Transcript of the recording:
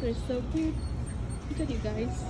They're so cute. Look at you guys.